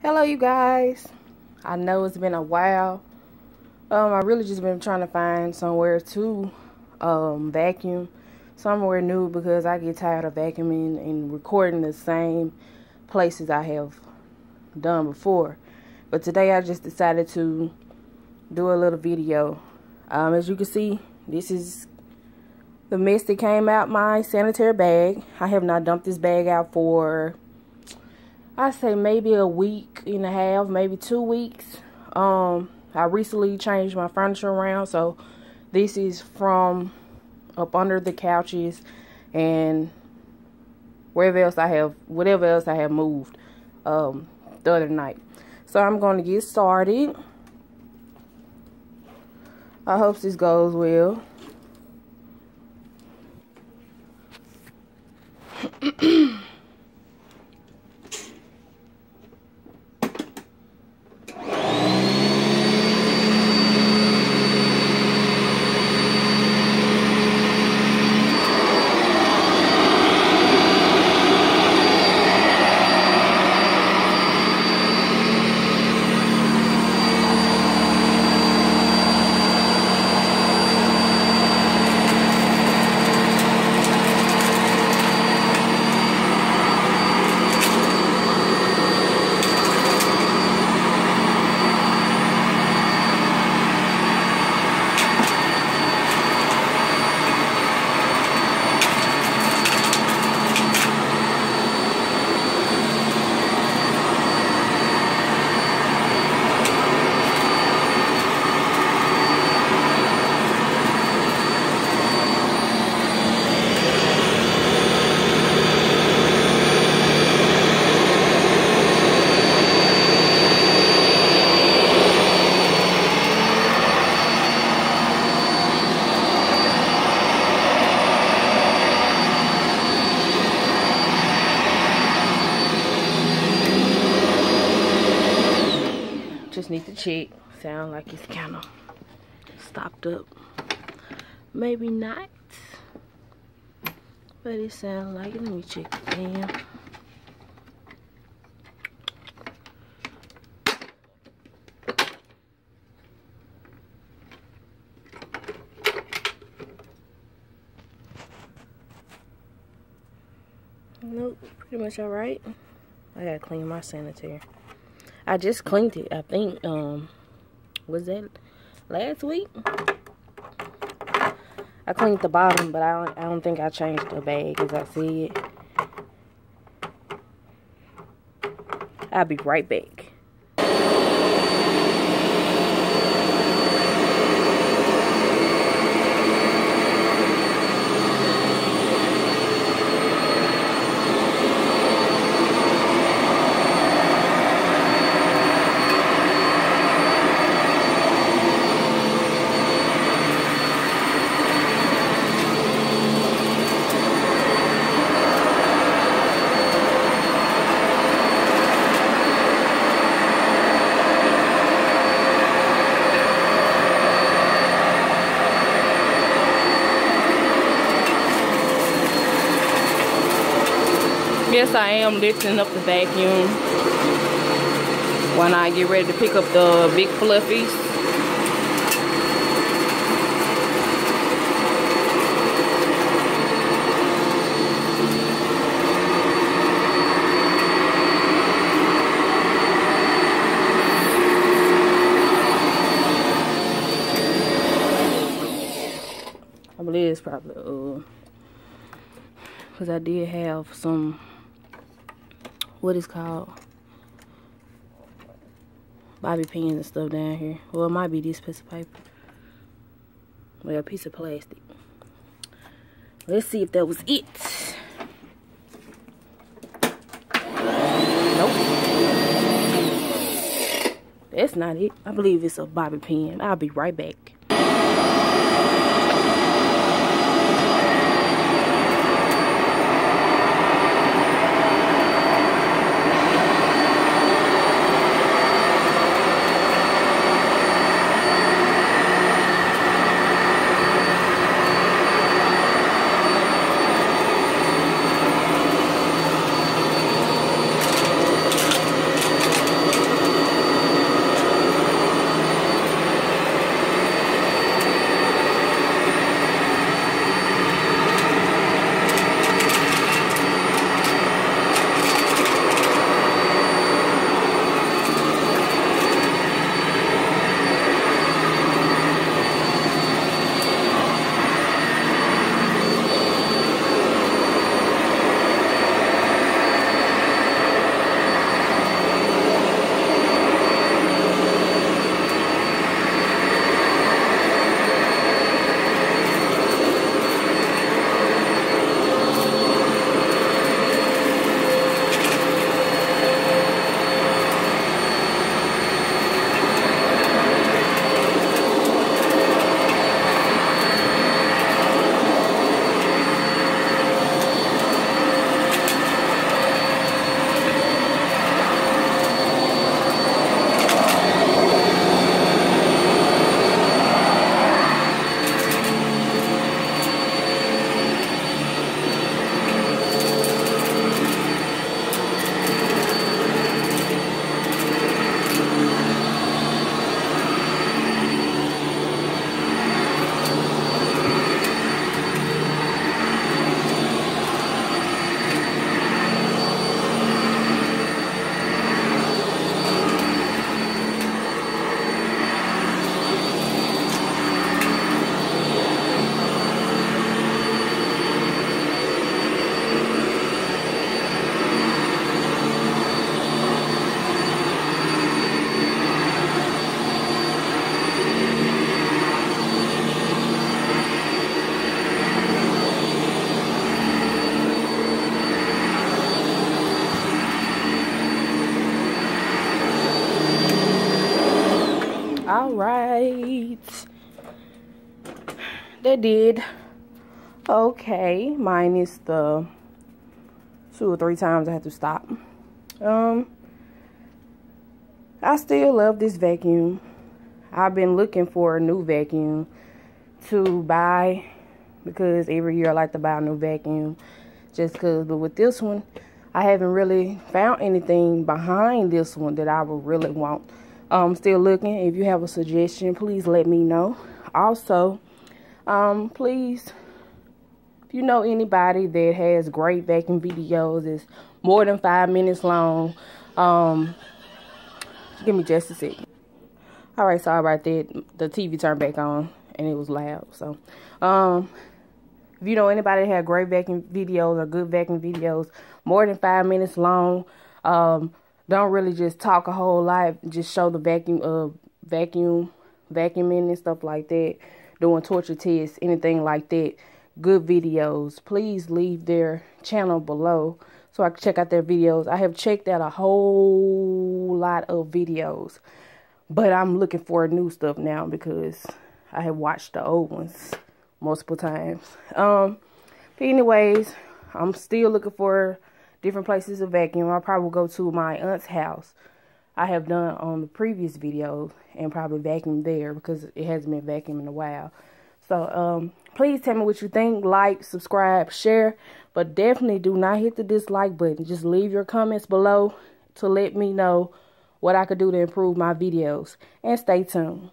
Hello, you guys. I know it's been a while. Um, I really just been trying to find somewhere to um, vacuum, somewhere new because I get tired of vacuuming and recording the same places I have done before. But today I just decided to do a little video. Um, as you can see, this is the mess that came out my Sanitaire bag. I have not dumped this bag out for I say maybe a week and a half, maybe two weeks. Um, I recently changed my furniture around, so this is from up under the couches and wherever else I have, whatever else I have moved um, the other night. So I'm going to get started. I hope this goes well. Just need to check. Sound like it's kind of stopped up. Maybe not. But it sounds like it. Let me check again. Nope, pretty much alright. I gotta clean my Sanitaire. I just cleaned it. I think um was that last week? I cleaned the bottom, but I don't I don't think I changed the bag as I see it. I'll be right back. Yes, I am lifting up the vacuum when I get ready to pick up the big fluffies. I believe it's probably uh because I did have some what is called bobby pins and stuff down here. Well, it might be this piece of paper. Well, a piece of plastic. Let's see if that was it. Nope. That's not it. I believe it's a bobby pin. I'll be right back. That did. Okay, minus the two or three times I had to stop. Um, I still love this vacuum. I've been looking for a new vacuum to buy because every year I like to buy a new vacuum just because. But with this one, I haven't really found anything behind this one that I would really want. I'm um, still looking. If you have a suggestion, please let me know. Also, um, please, if you know anybody that has great vacuum videos, it's more than five minutes long, um, give me just a second. All right, sorry about that. The TV turned back on and it was loud. So, um, if you know anybody that have great vacuum videos or good vacuum videos, more than five minutes long, um, don't really just talk a whole lot. Just show the vacuum, uh, vacuum, vacuuming and stuff like that. Doing torture tests, anything like that. Good videos. Please leave their channel below so I can check out their videos. I have checked out a whole lot of videos, but I'm looking for new stuff now because I have watched the old ones multiple times. Um, but anyways, I'm still looking for different places to vacuum. I'll probably go to my aunt's house. I have done on the previous video and probably vacuum there because it hasn't been vacuumed in a while. So, um, please tell me what you think. Like, subscribe, share. But definitely do not hit the dislike button. Just leave your comments below to let me know what I could do to improve my videos. And stay tuned.